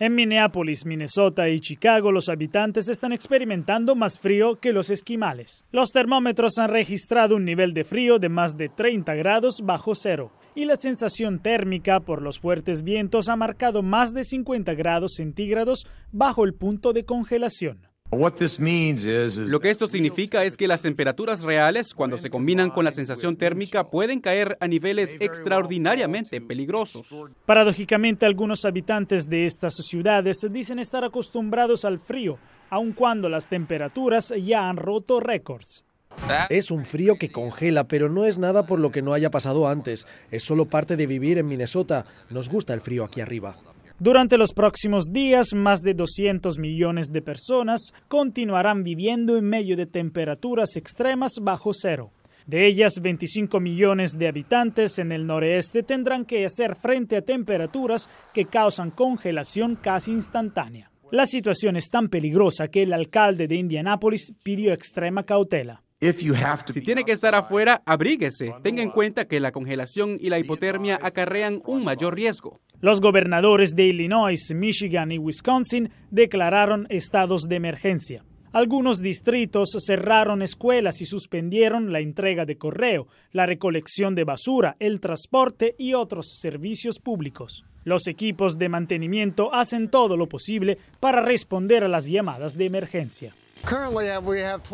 En Minneapolis, Minnesota y Chicago los habitantes están experimentando más frío que los esquimales. Los termómetros han registrado un nivel de frío de más de 30 grados bajo cero y la sensación térmica por los fuertes vientos ha marcado más de 50 grados centígrados bajo el punto de congelación. Lo que esto significa es que las temperaturas reales, cuando se combinan con la sensación térmica, pueden caer a niveles extraordinariamente peligrosos. Paradójicamente, algunos habitantes de estas ciudades dicen estar acostumbrados al frío, aun cuando las temperaturas ya han roto récords. Es un frío que congela, pero no es nada por lo que no haya pasado antes. Es solo parte de vivir en Minnesota. Nos gusta el frío aquí arriba. Durante los próximos días, más de 200 millones de personas continuarán viviendo en medio de temperaturas extremas bajo cero. De ellas, 25 millones de habitantes en el noreste tendrán que hacer frente a temperaturas que causan congelación casi instantánea. La situación es tan peligrosa que el alcalde de Indianápolis pidió extrema cautela. Si tiene que estar afuera, abríguese. Tenga en cuenta que la congelación y la hipotermia acarrean un mayor riesgo. Los gobernadores de Illinois, Michigan y Wisconsin declararon estados de emergencia. Algunos distritos cerraron escuelas y suspendieron la entrega de correo, la recolección de basura, el transporte y otros servicios públicos. Los equipos de mantenimiento hacen todo lo posible para responder a las llamadas de emergencia.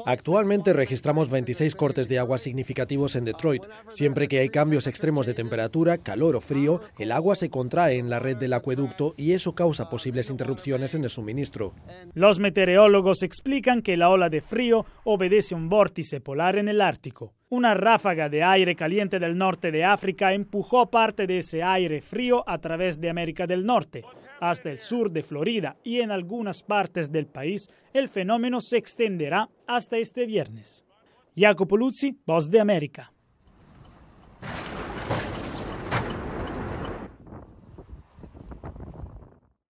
Actualmente registramos 26 cortes de agua significativos en Detroit. Siempre que hay cambios extremos de temperatura, calor o frío, el agua se contrae en la red del acueducto y eso causa posibles interrupciones en el suministro. Los meteorólogos explican que la ola de frío obedece a un vórtice polar en el Ártico. Una ráfaga de aire caliente del norte de África empujó parte de ese aire frío a través de América del Norte hasta el sur de Florida y en algunas partes del país el fenómeno se extenderá hasta este viernes. Jacopo Luzzi, Voz de América.